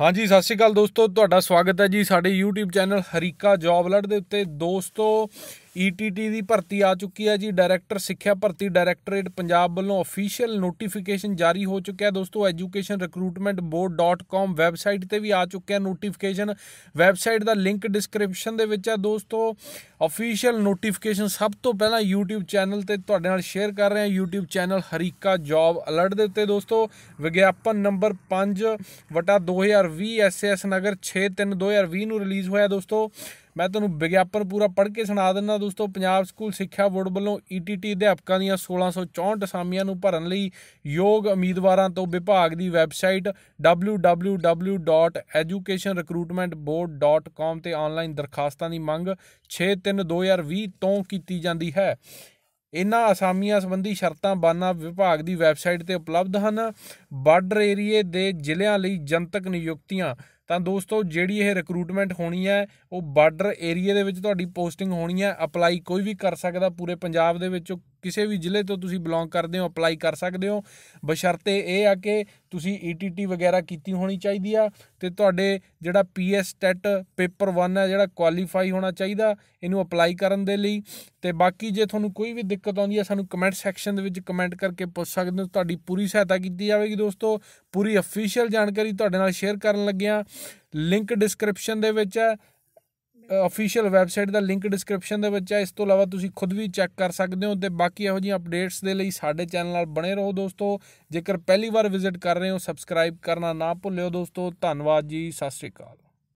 ਹਾਂਜੀ, ਸਤਿ ਸ਼੍ਰੀ ਅਕਾਲ ਦੋਸਤੋ, ਤੁਹਾਡਾ ਸਵਾਗਤ ਹੈ ਜੀ ਸਾਡੇ YouTube ਚੈਨਲ ਹਰੀਕਾ ਜੌਬ ਲੜ ਦੇ ਉੱਤੇ। ਦੋਸਤੋ ETT ਦੀ ਭਰਤੀ ਆ ਚੁੱਕੀ ਹੈ ਜੀ। ਡਾਇਰੈਕਟਰ ਸਿੱਖਿਆ ਭਰਤੀ ਡਾਇਰੈਕਟੋਰੇਟ ਪੰਜਾਬ ਵੱਲੋਂ ਅਫੀਸ਼ੀਅਲ ਨੋਟੀਫਿਕੇਸ਼ਨ ਜਾਰੀ ਹੋ ਚੁੱਕਿਆ ਦੋਸਤੋ ਐਜੂਕੇਸ਼ਨ ਰਿਕਰੂਟਮੈਂਟ ਬੋਰਡ.com ਵੈਬਸਾਈਟ ਤੇ ਵੀ ਆ ਚੁੱਕਿਆ ਨੋਟੀਫਿਕੇਸ਼ਨ ਵੈਬਸਾਈਟ ਦਾ ਲਿੰਕ ਡਿਸਕ੍ਰਿਪਸ਼ਨ ਦੇ ਵਿੱਚ ਹੈ। ਦੋਸਤੋ ਅਫੀਸ਼ੀਅਲ ਨੋਟੀਫਿਕੇਸ਼ਨ ਸਭ ਤੋਂ ਪਹਿਲਾਂ YouTube ਚੈਨਲ ਤੇ ਤੁਹਾਡੇ ਨਾਲ ਸ਼ੇਅਰ ਕਰ ਰਹੇ ਹਾਂ। YouTube channel Harika job alert ਦੇ ਉੱਤੇ ਦੋਸਤੋ, ਵਿਗਿਆਪਨ ਨੰਬਰ 5 ਵਟਾ 2020 ਐਸਐਸ ਨਗਰ 6 3 2020 ਨੂੰ ਰਿਲੀਜ਼ ਹੋਇਆ ਦੋਸਤੋ ਮੈਂ ਤੁਹਾਨੂੰ ਵਿਗਿਆਪਨ ਪੂਰਾ ਪੜ੍ਹ ਕੇ ਸੁਣਾ ਦਿੰਦਾ ਦੋਸਤੋ, ਪੰਜਾਬ ਸਕੂਲ ਸਿੱਖਿਆ ਬੋਰਡ ਵੱਲੋਂ ETT ਅਧਿਆਪਕਾਂ ਦੀਆਂ 1664 ਅਸਾਮੀਆਂ ਨੂੰ ਭਰਨ ਲਈ ਯੋਗ ਉਮੀਦਵਾਰਾਂ ਤੋਂ ਵਿਭਾਗ ਦੀ ਵੈਬਸਾਈਟ www.educationrecruitmentboard.com ਤੇ ਆਨਲਾਈਨ ਦਰਖਾਸਤਾਂ ਦੀ ਮੰਗ 6/3/2020 ਤੋਂ ਕੀਤੀ ਜਾਂਦੀ ਹੈ। ਇਨ੍ਹਾਂ ਅਸਾਮੀਆਂ ਸੰਬੰਧੀ ਸ਼ਰਤਾਂ ਬਾਨਾ ਵਿਭਾਗ ਦੀ ਵੈਬਸਾਈਟ ਤੇ ਉਪਲਬਧ ਹਨ। ਬਾਰਡਰ ਏਰੀਏ ਦੇ ਜ਼ਿਲ੍ਹਿਆਂ ਲਈ ਜਨਤਕ ਨਿਯੁਕਤੀਆਂ। ਤਾਂ ਦੋਸਤੋ, ਜਿਹੜੀ ਇਹ ਰਿਕਰੂਟਮੈਂਟ ਹੋਣੀ ਹੈ, ਉਹ ਬਾਰਡਰ ਏਰੀਆ ਦੇ ਵਿੱਚ ਤੁਹਾਡੀ ਪੋਸਟਿੰਗ ਹੋਣੀ ਹੈ। ਅਪਲਾਈ ਕੋਈ ਵੀ ਕਰ ਸਕਦਾ, ਪੂਰੇ ਪੰਜਾਬ ਦੇ ਵਿੱਚ ਕਿਸੇ ਵੀ ਜ਼ਿਲ੍ਹੇ ਤੋਂ ਤੁਸੀਂ ਬਿਲੋਂਗ ਕਰਦੇ ਹੋ ਅਪਲਾਈ ਕਰ ਸਕਦੇ ਹੋ। ਬਸ਼ਰਤੇ ਇਹ ਆ ਕਿ ਤੁਸੀਂ ETT ਵਗੈਰਾ ਕੀਤੀ ਹੋਣੀ ਚਾਹੀਦੀ ਆ ਤੇ ਤੁਹਾਡੇ ਜਿਹੜਾ PS ਟੈਟ ਪੇਪਰ 1 ਹੈ ਜਿਹੜਾ ਕੁਆਲੀਫਾਈ ਹੋਣਾ ਚਾਹੀਦਾ, ਇਹਨੂੰ ਅਪਲਾਈ ਕਰਨ ਦੇ ਲਈ। ਤੇ ਬਾਕੀ ਜੇ ਤੁਹਾਨੂੰ ਕੋਈ ਵੀ ਦਿੱਕਤ ਆਉਂਦੀ ਹੈ ਸਾਨੂੰ ਕਮੈਂਟ ਸੈਕਸ਼ਨ ਦੇ ਵਿੱਚ ਕਮੈਂਟ ਕਰਕੇ ਪੁੱਛ ਸਕਦੇ ਹੋ। ਤੁਹਾਡੀ ਪੂਰੀ ਸਹਾਇਤਾ ਕੀਤੀ ਜਾਵੇਗੀ ਦੋਸਤੋ। ਪੂਰੀ ਅਫੀਸ਼ੀਅਲ ਜਾਣਕਾਰੀ ਤੁਹਾਡੇ ਨਾਲ ਸ਼ੇਅਰ ਕਰਨ ਲੱਗਿਆ। ਲਿੰਕ ਡਿਸਕ੍ਰਿਪਸ਼ਨ ਦੇ ਵਿੱਚ ਹੈ ਅਫੀਸ਼ੀਅਲ ਵੈਬਸਾਈਟ ਦਾ ਲਿੰਕ ਡਿਸਕ੍ਰਿਪਸ਼ਨ ਦੇ ਵਿੱਚ ਹੈ। ਇਸ ਤੋਂ ਇਲਾਵਾ ਤੁਸੀਂ ਖੁਦ ਵੀ ਚੈੱਕ ਕਰ ਸਕਦੇ ਹੋ ਤੇ ਬਾਕੀ ਇਹੋ ਜਿਹੀਆਂ ਅਪਡੇਟਸ ਦੇ ਲਈ ਸਾਡੇ ਚੈਨਲ ਨਾਲ ਬਣੇ ਰਹੋ ਦੋਸਤੋ। ਜੇਕਰ ਪਹਿਲੀ ਵਾਰ ਵਿਜ਼ਿਟ ਕਰ ਰਹੇ ਹੋ ਸਬਸਕ੍ਰਾਈਬ ਕਰਨਾ ਨਾ ਭੁੱਲਿਓ ਦੋਸਤੋ। ਧੰਨਵਾਦ ਜੀ, ਸਤਿ ਸ਼੍ਰੀ ਅਕਾਲ।